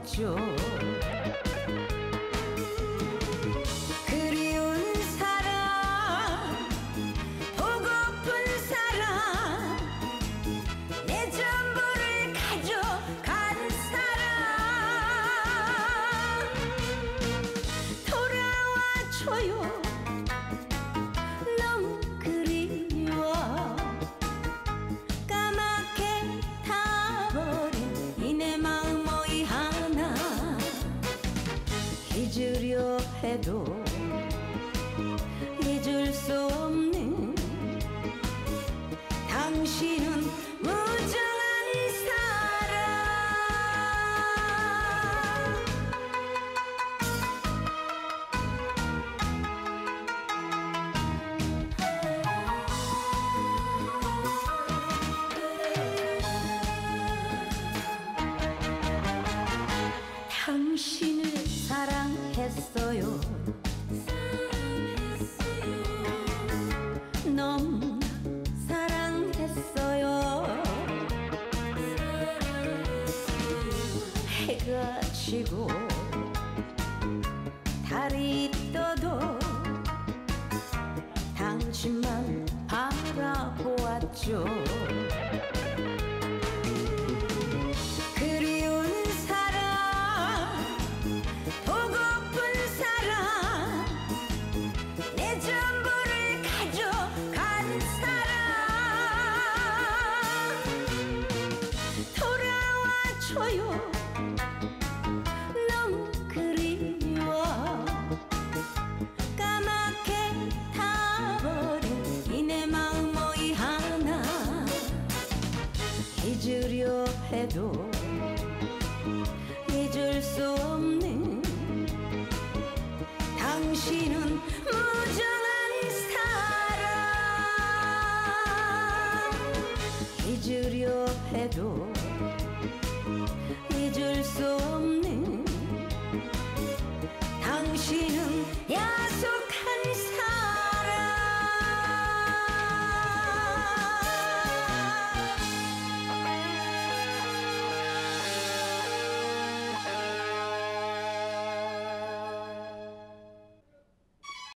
바라보았죠. 그리운 사람 보고픈 사람 내 전부를 가져간 사람. 돌아와줘요 잊으려 해도 잊을 수 없는 당신 해가 지고 달이 떠도 당신만 바라보았죠 돌아와줘요. 너무 그리워. 까맣게 타버린 이내 마음 어이 하나. 잊으려 해도 잊을 수 없는 당신은 무정한 사람 잊으려 해도